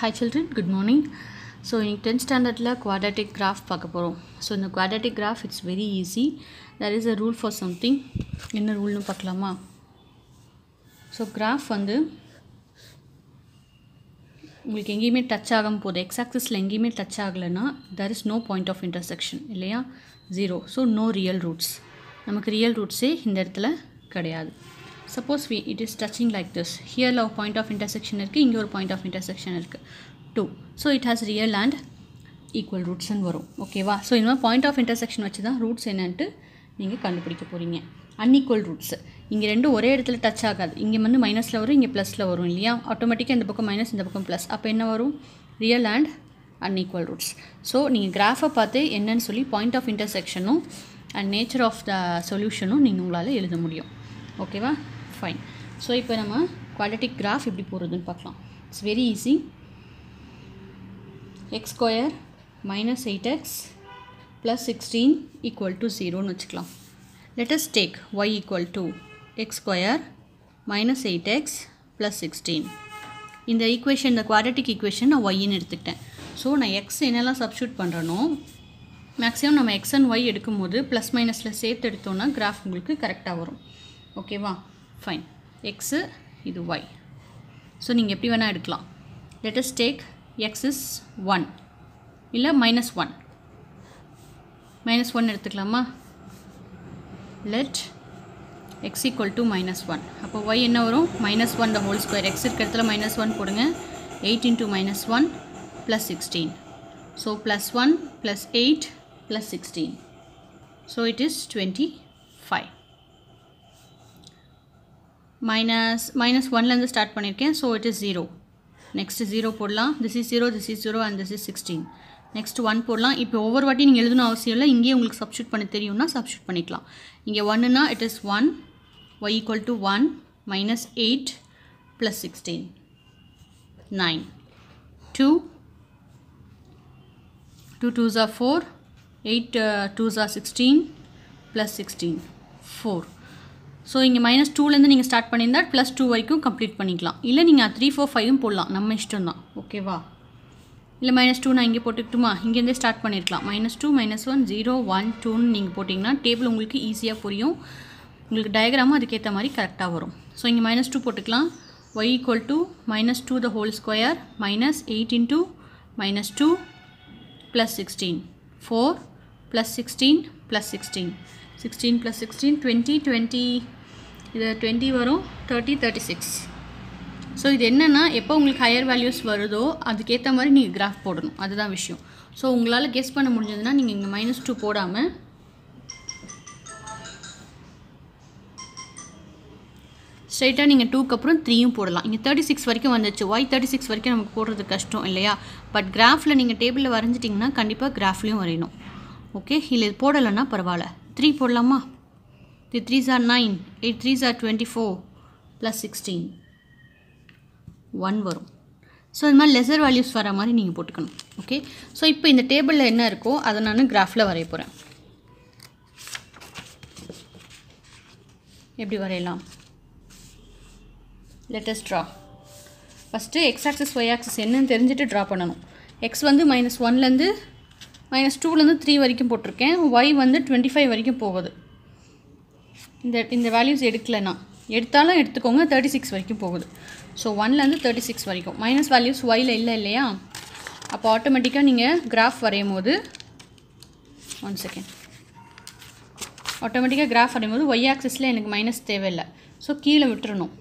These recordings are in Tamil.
Hi children good morning so இன்னைக்கு டென்த் ஸ்டாண்டர்டில் குவாடாட்டிக் கிராஃப் பார்க்க போகிறோம் ஸோ இந்த quadratic graph it's very easy there is a rule for something என்ன ரூல்னு பார்க்கலாமா? ஸோ கிராஃப் வந்து உங்களுக்கு எங்கேயுமே டச் ஆகும் போகுது. எக்ஸ் ஆக்சிஸில் எங்கேயுமே டச் ஆகலைன்னா there is no point of intersection இல்லையா? Zero so no real roots நமக்கு ரியல் ரூட்ஸே இந்த இடத்துல கிடையாது. Suppose we it is touching like this ஹியரில் ஒரு பாயிண்ட் ஆஃப் இன்டர்செக்ஷன் இருக்குது இங்கே ஒரு பாயிண்ட் ஆஃப் இன்டர்செக்ஷன் இருக்குது too so it has real and equal ரூட்ஸ்னு வரும். ஓகேவா ஸோ இந்த மாதிரி பாயிண்ட் ஆஃப் இன்டர்செக்ஷன் வச்சு தான் ரூட்ஸ் என்னன்ட்டு நீங்கள் கண்டுபிடிக்க போகிறீங்க அன்இக்குவல் ரூட்ஸ் இங்கே ரெண்டும் ஒரே இடத்துல டச் ஆகாது. இங்கே வந்து மைனஸில் வரும் இங்கே ப்ளஸில் வரும் இல்லையா? ஆட்டோமேட்டிக்காக இந்த பக்கம் மைனஸ் இந்த பக்கம் ப்ளஸ் அப்போ என்ன வரும்? Real and unequal roots so நீங்கள் கிராஃபை பார்த்து என்னன்னு சொல்லி பாயிண்ட் ஆஃப் இன்டர்செக்ஷனும் அண்ட் நேச்சர் ஆஃப் த சொல்யூஷனும் நீங்கள் உங்களால் எழுத முடியும். ஓகேவா ஃபைன் ஸோ இப்போ நம்ம குவாலிட்டிக் கிராஃப் எப்படி போடுறதுன்னு பார்க்கலாம். It's very easy x square minus eight x plus sixteen equal to ஜீரோன்னு வச்சுக்கலாம். Let's take y equal to x square minus eight x plus sixteen இந்த ஈக்குவேஷன் இந்த குவாட்டிக் ஈக்குவேஷன் நான் ஒய்ன்னு எடுத்துக்கிட்டேன். ஸோ நான் எக்ஸ் என்னெல்லாம் சப்ஸ்டியூட் பண்ணுறனோ மேக்ஸிமம் நம்ம எக்ஸ் அண்ட் ஒய் எடுக்கும்போது ப்ளஸ் மைனஸில் சேர்த்து எடுத்தோன்னா கிராஃப் உங்களுக்கு கரெக்டாக வரும். ஓகேவா ஃபைன் எக்ஸு இது ஒய் ஸோ நீங்கள் எப்படி வேணால் எடுக்கலாம். Let's take x is one இல்லை மைனஸ் ஒன் மைனஸ் ஒன் எடுத்துக்கலாமா? Let x equal to minus one அப்போ ஒய் என்ன வரும்? Minus one the whole square x இருக்க இடத்துல மைனஸ் ஒன் போடுங்க. Eight into minus one plus sixteen so plus one plus eight plus sixteen so it is twenty five minus minus ஒன்லேருந்து ஸ்டார்ட் பண்ணியிருக்கேன் so it is zero next zero போடலாம். This is zero this is zero and this is sixteen next one போடலாம். இப்போ ஒவ்வொரு வாட்டி நீங்கள் எழுதணும் அவசியம் இல்லை. இங்கேயே உங்களுக்கு சப்ஸ்டியூட் பண்ண தெரியும்னா சப்ஸ்டியூட் பண்ணிக்கலாம். இங்கே ஒன்றுனா it is one y equal to one minus eight plus sixteen nine two two twos are four eight twos are sixteen plus sixteen four so இங்கே மைனஸ் டூலேருந்து நீங்கள் ஸ்டார்ட் பண்ணியிருந்தால் ப்ளஸ் டூ வரைக்கும் கம்ப்ளீட் பண்ணிக்கலாம். இல்லை நீங்கள் த்ரீ ஃபோர் ஃபைவும் போடலாம். நம்ம இஷ்டம் தான் ஓகேவா இல்லை மைனஸ் டூ நான் இங்கே போட்டுக்கிட்டுமா? இங்கேருந்தே ஸ்டார்ட் பண்ணியிருக்கலாம். Minus two minus one zero one டூன்னு நீங்கள் போட்டிங்கன்னா டேபிள் உங்களுக்கு ஈஸியாக புரியும். உங்களுக்கு டயக்ராமும் அதுக்கேற்ற மாதிரி கரெக்டாக வரும். ஸோ இங்கே மைனஸ் டூ போட்டுக்கலாம். Y equal to minus two the whole square minus eight into minus two plus sixteen four plus sixteen plus sixteen sixteen plus sixteen twenty twenty இது டுவெண்ட்டி வரும் தேர்ட்டி தேர்ட்டி சிக்ஸ் ஸோ இது என்னென்னா எப்போ உங்களுக்கு ஹையர் வேல்யூஸ் வருதோ அதுக்கேற்ற மாதிரி நீங்கள் கிராஃப் போடணும். அதுதான் விஷயம். ஸோ உங்களால் கெஸ் பண்ண முடிஞ்சதுன்னா நீங்கள் இங்கே மைனஸ் டூ போடாமல் ஸ்ட்ரைட்டாக நீங்கள் டூக்கு அப்புறம் த்ரீயும் போடலாம். இங்கே தேர்ட்டி சிக்ஸ் வரைக்கும் வந்துச்சு. ஒய் தேர்ட்டி சிக்ஸ் வரைக்கும் நமக்கு போடுறது கஷ்டம் இல்லையா? பட் கிராஃபில் நீங்கள் டேபிளில் வரைஞ்சிட்டிங்கன்னா கண்டிப்பாக கிராஃப்லேயும் வரையணும். ஓகே இல்லை போடலைன்னா பரவாயில்ல. த்ரீ போடலாமா? The threes are nine eight threes are twenty four plus sixteen one வரும். ஸோ இது மாதிரி லெசர் வேல்யூஸ் வர மாதிரி நீங்கள் போட்டுக்கணும். ஓகே ஸோ இப்போ இந்த டேபிளில் என்ன இருக்கோ அதை நான் கிராஃபில் வரைய போகிறேன் எப்படி வரையலாம்? Let's draw first x axis y axis என்னன்னு தெரிஞ்சுட்டு ட்ரா பண்ணணும். எக்ஸ் வந்து மைனஸ் ஒன்லேருந்து மைனஸ் டூலேருந்து த்ரீ வரைக்கும் போட்டிருக்கேன். ஒய் வந்து டுவெண்ட்டி ஃபைவ் வரைக்கும் போகுது. இந்த இந்த வேல்யூஸ் எடுக்கலைன்னா. எடுத்தாலும் எடுத்துக்கோங்க தேர்ட்டி சிக்ஸ் வரைக்கும் போகுது. ஸோ ஒன்லேருந்து தேர்ட்டி சிக்ஸ் வரைக்கும். மைனஸ் வேல்யூஸ் ஒயில் இல்லை இல்லையா? அப்போ ஆட்டோமேட்டிக்காக நீங்கள் கிராஃப் வரையும் போது ஒன் செகண்ட் ஆட்டோமேட்டிக்காக கிராஃப் வரையும் போது ஒய் ஆக்சிஸில் எனக்கு மைனஸ் தேவையில்லை. ஸோ கீழே விட்டுறணும்.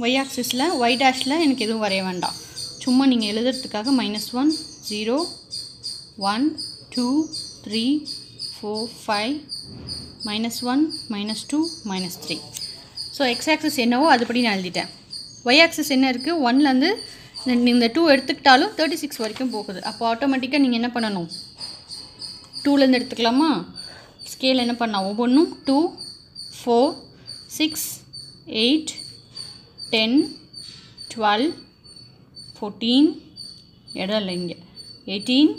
ஒய் ஆக்சிஸில் ஒய் டேஷில் எனக்கு எதுவும் வரைய வேண்டாம். சும்மா நீங்கள் எழுதுறதுக்காக minus one zero one two three four five minus one minus two minus three so x axis என்னவோ அதுபடி நான் எழுதிட்டேன். ஒய் ஆக்சஸ் என்ன இருக்குது ஒன்லேருந்து இந்த டூ எடுத்துக்கிட்டாலும் தேர்ட்டி சிக்ஸ் வரைக்கும் போகுது. அப்போ ஆட்டோமேட்டிக்காக நீங்கள் என்ன பண்ணணும்? டூலேருந்து எடுத்துக்கலாமா? ஸ்கேல் என்ன பண்ணலாம்? ஒவ்வொன்றும் two four six eight ten twelve fourteen இடம் இல்லை இங்கே. Eighteen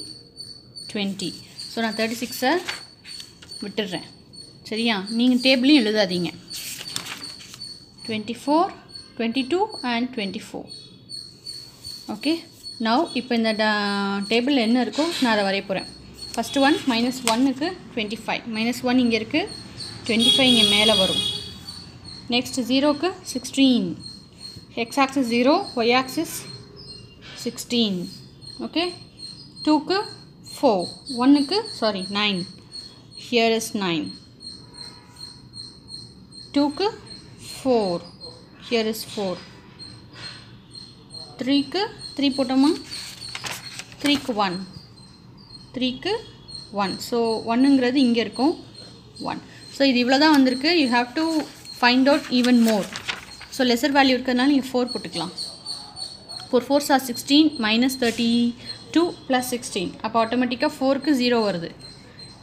twenty. ஸோ நான் தேர்ட்டி சிக்ஸை விட்டுடுறேன். சரியா? நீங்கள் டேபிளையும் எழுதாதீங்க. Twenty four twenty two and twenty four okay now இப்போ இந்த டேபிளில் என்ன இருக்கோ நான் அதை வரைய போகிறேன் ஃபஸ்ட்டு ஒன் மைனஸ் ஒன்னுக்கு டுவெண்ட்டி ஃபைவ் மைனஸ் ஒன் இங்கே இருக்குது டுவெண்ட்டி ஃபைவ் இங்கே மேலே வரும். நெக்ஸ்ட் ஜீரோக்கு sixteen x axis zero y axis sixteen okay டூக்கு ஃபோர் ஒன்றுக்கு sorry nine here is nine டூக்கு ஃபோர் ஹியர் இஸ் ஃபோர் த்ரீக்கு த்ரீ போட்டோமா? த்ரீக்கு ஒன் த்ரீக்கு ஒன் ஸோ ஒன்னுங்கிறது இங்கே இருக்கும். ஒன் ஸோ இது இவ்வளோ தான் வந்திருக்கு. You have to find out even more so lesser value இருக்கிறதுனால நீங்கள் ஃபோர் போட்டுக்கலாம். Four four are sixteen minus thirty two plus sixteen அப்போ ஆட்டோமேட்டிக்காக ஃபோருக்கு ஜீரோ வருது.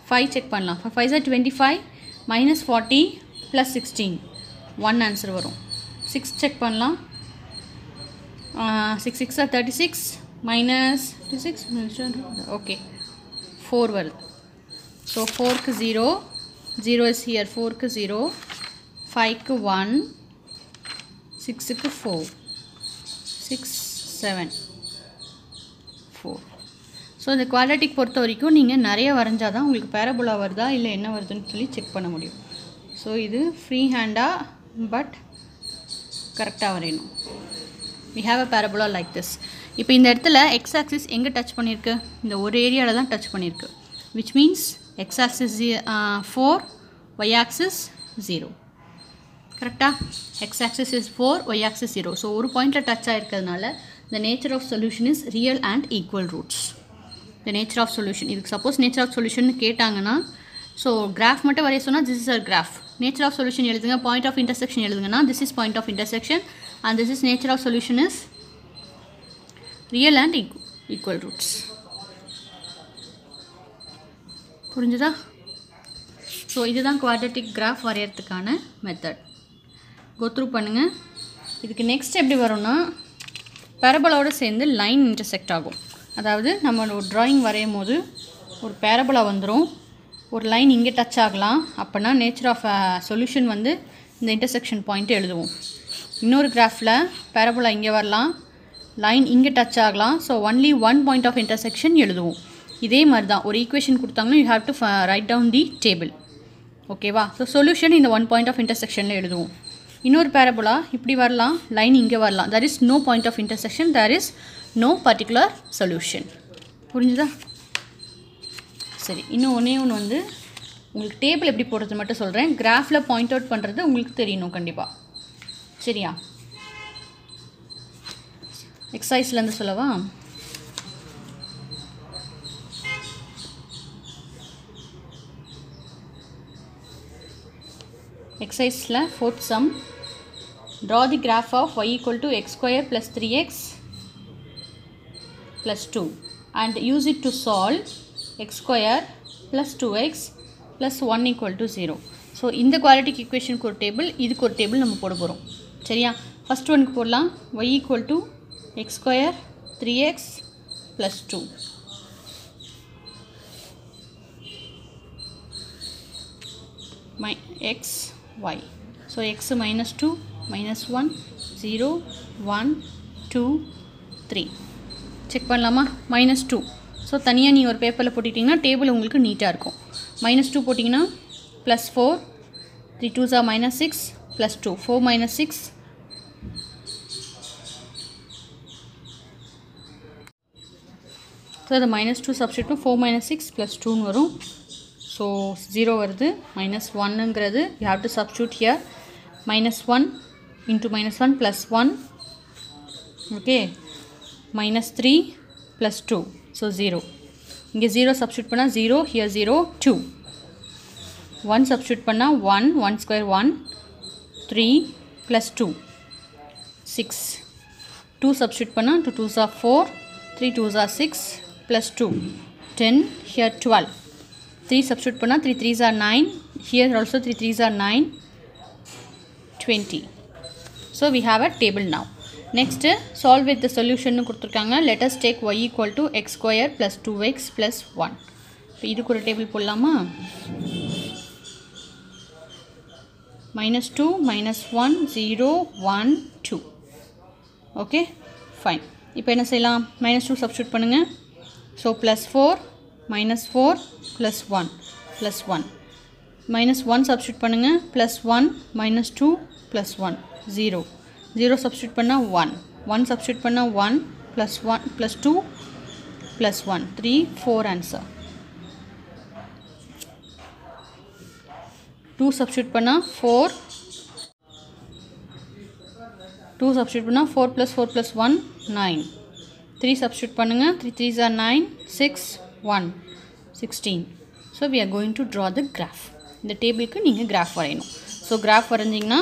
ஃபைவ் செக் பண்ணலாம். Five are twenty five minus forty plus sixteen one answer வரும். சிக்ஸ் செக் பண்ணலாம். Six six are thirty six minus six okay four வருது. ஸோ ஃபோருக்கு ஜீரோ ஜீரோ இஸ் ஹியர் ஃபோருக்கு ஜீரோ ஃபைவ்க்கு ஒன் சிக்ஸுக்கு four six seven four so இந்த குவாலிட்டிக்கு பொறுத்த வரைக்கும் நீங்கள் நிறைய வரைஞ்சால் தான் உங்களுக்கு பேரபுலா வருதா இல்லை என்ன வருதுன்னு சொல்லி செக் பண்ண முடியும். ஸோ இது ஃப்ரீ ஹேண்டாக பட் கரெக்டாக வரையணும். We have a parabola like this இப்போ இந்த இடத்துல எக்ஸ் ஆக்சிஸ் எங்கே டச் பண்ணியிருக்கு இந்த ஒரு ஏரியாவில் தான் டச் பண்ணியிருக்கு which means x axis four y axis zero கரெக்டாக x axis is four y axis zero so ஒரு பாயிண்டில் touch ஆகிருக்கிறதுனால the nature of solution is real and equal roots the nature of solution இதுக்கு சப்போஸ் நேச்சர் ஆஃப் சொல்யூஷன் கேட்டாங்கன்னா ஸோ கிராஃப் மட்டும் வரைய சொன்னால் this is our graph nature of solution எழுதுங்க point of intersection எழுதுங்கன்னா this is point of intersection and this is nature of solution is real and equal roots புரிஞ்சுதா? ஸோ இதுதான் குவாட்ரட்டிக் கிராஃப் வரையறதுக்கான மெத்தட் கோத்ரூ பண்ணுங்கள் இதுக்கு நெக்ஸ்ட் எப்படி வரும்னா பேரபலாவோடு சேர்ந்து லைன் இன்டர்செக்ட் ஆகும். அதாவது நம்ம ஒரு ட்ராயிங் வரையும் போது ஒரு பேரபலா வந்துடும் ஒரு லைன் இங்கே டச் ஆகலாம். அப்போனா நேச்சர் ஆஃப் சொல்யூஷன் வந்து இந்த இன்டர்செக்ஷன் பாயிண்ட்டு எழுதுவோம். இன்னொரு கிராஃபில் பேரபலா இங்கே வரலாம். லைன் இங்கே டச் ஆகலாம். So only one point of intersection எழுதுவோம். இதே மாதிரி தான் ஒரு ஈக்குவேஷன் கொடுத்தாங்கன்னா you have to write down the table ஓகேவா ஸோ சொல்யூஷன் இந்த ஒன் பாயிண்ட் ஆஃப் இன்டர்செக்ஷனில் எழுதுவோம். இன்னொரு பேரபோலா இப்படி வரலாம் லைன் இங்கே வரலாம். There is no point of intersection there is no particular solution புரிஞ்சுதா? சரி இன்னும் ஒன்றே ஒன்று வந்து உங்களுக்கு டேபிள் எப்படி போடுறது மட்டும் சொல்கிறேன் கிராஃபில் பாயிண்ட் அவுட் பண்ணுறது உங்களுக்கு தெரியணும் கண்டிப்பாக சரியா? எக்ஸசைஸ்லேருந்து சொல்லவா? எக்ஸசைஸில் fourth sum draw the graph of y equal to x square plus three x plus two and use it to solve x square plus two x plus one equal to zero so இந்த குவாலிட்டிக்கு ஈக்குவேஷனுக்கு ஒரு டேபிள் இதுக்கு ஒரு டேபிள் நம்ம போட போகிறோம் சரியா? ஃபஸ்ட் ஒனுக்கு போடலாம். Y equal to x square three x plus two my x y. So x minus 2 minus 1 0 1 2 3 check பண்ணலாமா? மைனஸ் டூ ஸோ தனியாக நீங்கள் ஒரு பேப்பரில் போட்டுக்கிட்டிங்கன்னா டேபிள் உங்களுக்கு நீட்டாக இருக்கும். மைனஸ் டூ போட்டிங்கன்னா ப்ளஸ் ஃபோர் த்ரீ டூ ஜா minus six plus two four minus six so அது மைனஸ் டூ சப்ஸ்டியூட்டும் ஃபோர் மைனஸ் சிக்ஸ் ப்ளஸ் டூன்னு வரும். ஸோ ஜீரோ வருது minus ஒன்னுங்கிறது you have to substitute here minus one into minus one plus one okay minus three plus two so zero இங்கே ஜீரோ சப்ஸ்டியூட் பண்ணால் zero here zero two one substitute பண்ணால் one one square one three plus two six two substitute பண்ணால் two two jar four three two six plus two ten here twelve three substitute பண்ணால் three three jar nine here also three three jar nine twenty so we have a table now next solve with the solution கொடுத்துருக்காங்க let take y y equal to x plus two x plus one இப்போ இதுக்கு ஒரு டேபிள் போடலாமா minus 2 minus 1 0 1 2 ஓகே ஃபைன் இப்போ என்ன செய்யலாம் மைனஸ் டூ சப்ஸ்டியூட் பண்ணுங்கள் so plus four minus four plus one plus one minus one substitute பண்ணுங்கள் plus one minus two plus one zero zero substitute பண்ணால் ஒன் ஒன் சப்ஸ்டியூட் பண்ணால் one plus one plus two plus one three four answer two substitute பண்ணால் ஃபோர் டூ சப்ஸ்டியூட் பண்ணால் four plus four plus one nine three substitute பண்ணுங்கள் three three jar nine six one sixteen so we are going to draw the graph இந்த டேபிளுக்கு நீங்கள் கிராஃப் வரையணும். So graph வரைஞ்சிங்கன்னா